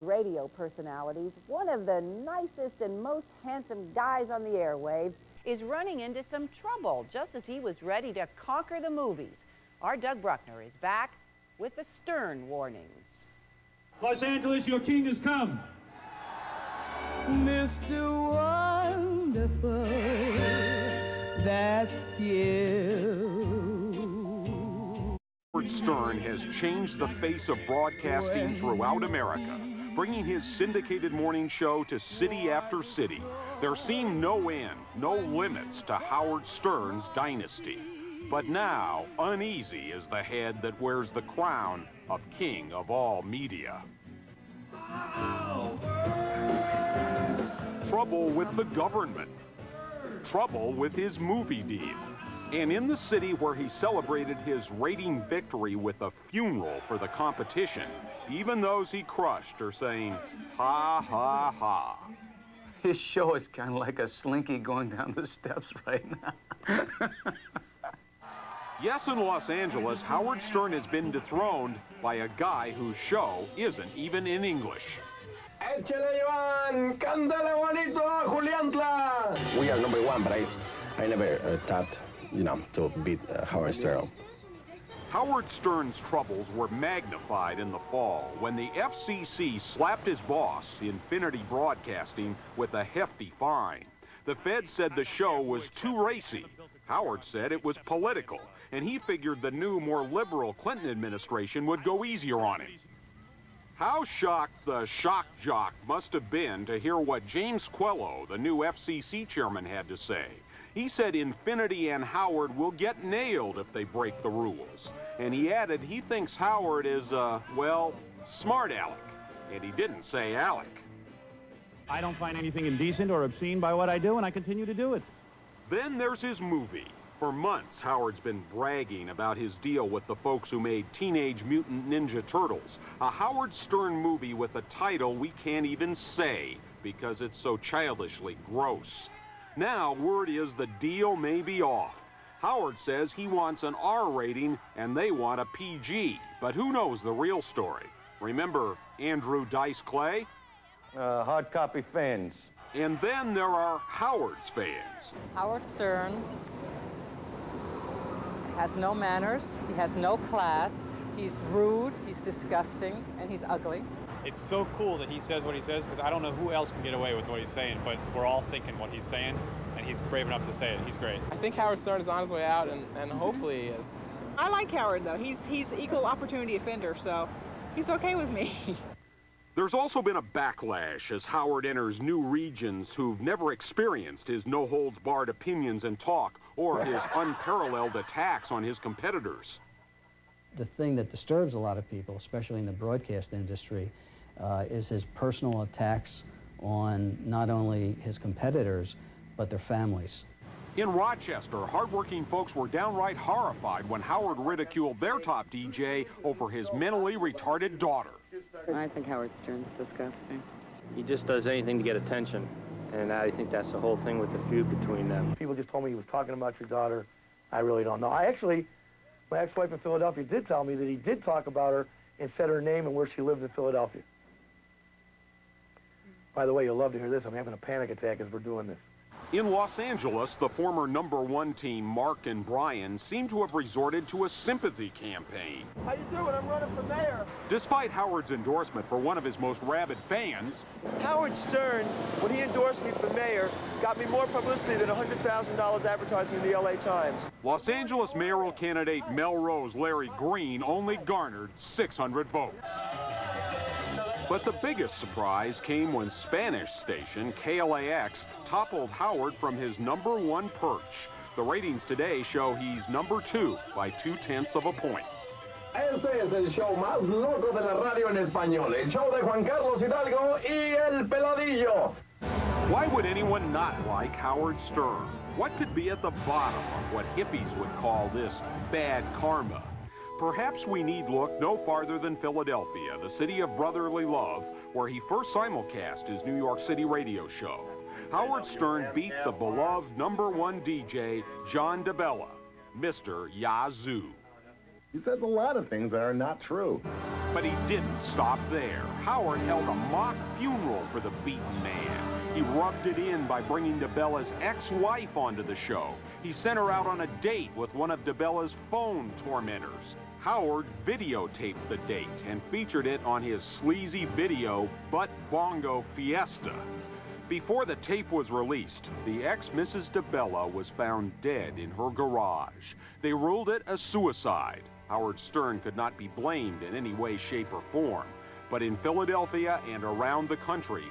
radio personalities, one of the nicest and most handsome guys on the airwaves, is running into some trouble just as he was ready to conquer the movies. Our Doug Bruckner is back with the stern warnings. Los Angeles, your king has come. Mr. Wonderful, that's you. Howard Stern has changed the face of broadcasting throughout America bringing his syndicated morning show to city after city. There seemed no end, no limits to Howard Stern's dynasty. But now, uneasy is the head that wears the crown of king of all media. Trouble with the government. Trouble with his movie deal. And in the city where he celebrated his rating victory with a funeral for the competition, even those he crushed are saying, ha, ha, ha. His show is kind of like a slinky going down the steps right now. yes, in Los Angeles, Howard Stern has been dethroned by a guy whose show isn't even in English. Échale, Joan! Cántale bonito, Juliantla! We are number one, but I, I never uh, thought you know, to beat uh, Howard Stern. Howard Stern's troubles were magnified in the fall when the FCC slapped his boss, Infinity Broadcasting, with a hefty fine. The Fed said the show was too racy. Howard said it was political, and he figured the new, more liberal Clinton administration would go easier on him. How shocked the shock jock must have been to hear what James Quello, the new FCC chairman, had to say. He said Infinity and Howard will get nailed if they break the rules. And he added he thinks Howard is, uh, well, smart aleck. And he didn't say Alec. I don't find anything indecent or obscene by what I do, and I continue to do it. Then there's his movie. For months, Howard's been bragging about his deal with the folks who made Teenage Mutant Ninja Turtles, a Howard Stern movie with a title we can't even say because it's so childishly gross. Now, word is the deal may be off. Howard says he wants an R rating and they want a PG, but who knows the real story? Remember Andrew Dice Clay? Uh, hard copy fans. And then there are Howard's fans. Howard Stern has no manners, he has no class, he's rude, he's disgusting, and he's ugly. It's so cool that he says what he says because I don't know who else can get away with what he's saying, but we're all thinking what he's saying, and he's brave enough to say it. He's great. I think Howard Stern is on his way out, and, and hopefully he is. I like Howard, though. He's, he's equal opportunity offender, so he's okay with me. There's also been a backlash as Howard enters new regions who've never experienced his no-holds-barred opinions and talk or his unparalleled attacks on his competitors. The thing that disturbs a lot of people, especially in the broadcast industry, uh, is his personal attacks on not only his competitors, but their families. In Rochester, hardworking folks were downright horrified when Howard ridiculed their top DJ over his mentally retarded daughter. I think Howard Stern's disgusting. He just does anything to get attention, and I think that's the whole thing with the feud between them. People just told me he was talking about your daughter. I really don't know. I actually, my ex-wife in Philadelphia did tell me that he did talk about her and said her name and where she lived in Philadelphia. By the way, you'll love to hear this. I'm having a panic attack as we're doing this. In Los Angeles, the former number one team, Mark and Brian, seem to have resorted to a sympathy campaign. How you doing? I'm running for mayor. Despite Howard's endorsement for one of his most rabid fans, Howard Stern, when he endorsed me for mayor, got me more publicity than $100,000 advertising in the LA Times. Los Angeles mayoral candidate Melrose Larry Green only garnered 600 votes. But the biggest surprise came when Spanish station KLAX toppled Howard from his number one perch. The ratings today show he's number two by two-tenths of a point. Este es el show más loco de la radio en español, el show de Juan Carlos Hidalgo y El Peladillo. Why would anyone not like Howard Stern? What could be at the bottom of what hippies would call this bad karma? Perhaps we need look no farther than Philadelphia, the city of brotherly love, where he first simulcast his New York City radio show. Howard Stern beat the beloved number one DJ, John DeBella, Mr. Yazoo. He says a lot of things that are not true. But he didn't stop there. Howard held a mock funeral for the beaten man. He rubbed it in by bringing DeBella's ex-wife onto the show. He sent her out on a date with one of DeBella's phone tormentors. Howard videotaped the date and featured it on his sleazy video, Butt Bongo Fiesta. Before the tape was released, the ex-Mrs. DeBella was found dead in her garage. They ruled it a suicide. Howard Stern could not be blamed in any way, shape, or form. But in Philadelphia and around the country,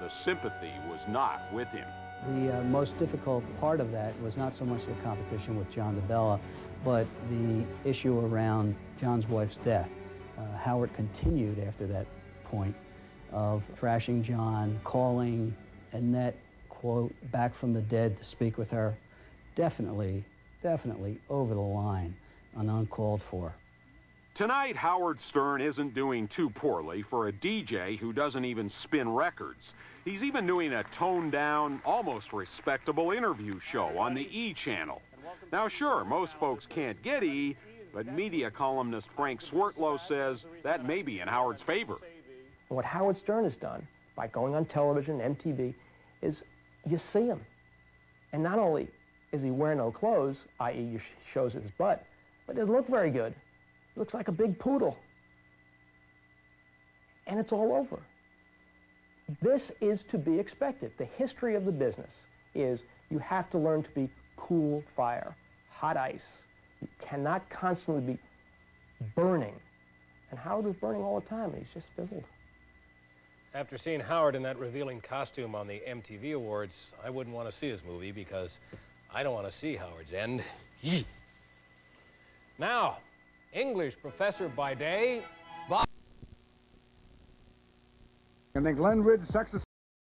the sympathy was not with him. The uh, most difficult part of that was not so much the competition with John DeBella, but the issue around John's wife's death. Uh, Howard continued after that point of trashing John, calling Annette, quote, back from the dead to speak with her. Definitely, definitely over the line and uncalled for. Tonight, Howard Stern isn't doing too poorly for a DJ who doesn't even spin records. He's even doing a toned-down, almost respectable interview show on the E! channel. Now, sure, most folks can't get E!, but media columnist Frank Swertlow says that may be in Howard's favor. What Howard Stern has done by going on television, and MTV, is you see him. And not only is he wearing no clothes, i.e. shows his butt, but it look very good. It looks like a big poodle. And it's all over. This is to be expected. The history of the business is you have to learn to be cool fire, hot ice. You cannot constantly be burning. And Howard was burning all the time, he's just fizzled. After seeing Howard in that revealing costume on the MTV Awards, I wouldn't want to see his movie because I don't want to see Howard's end. Now, English professor by day, Bob. In the Glenridge, Texas